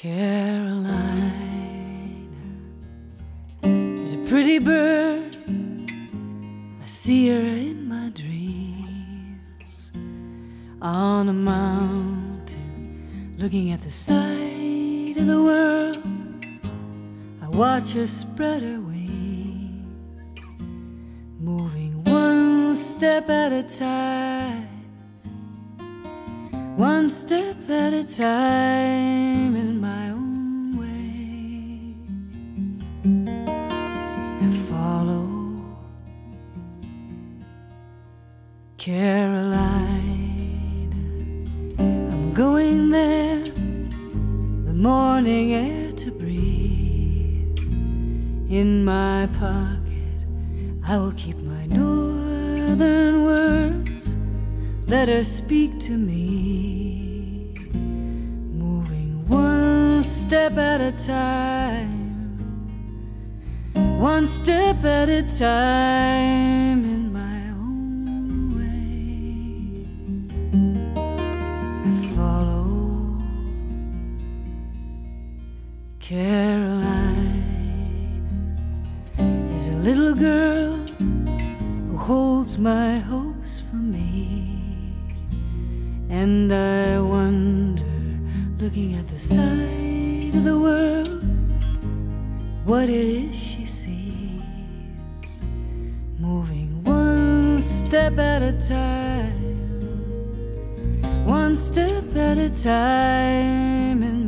Carolina is a pretty bird. I see her in my dreams on a mountain, looking at the side of the world. I watch her spread her wings, moving one step at a time one step at a time in my own way. And follow Carolina. I'm going there, the morning air to breathe. In my pocket, I will keep my northern words. Let her speak to me, moving one step at a time, one step at a time in my own way. I follow Carolina is a little girl who holds my hopes for me. And I wonder, looking at the side of the world, what it is she sees. Moving one step at a time, one step at a time in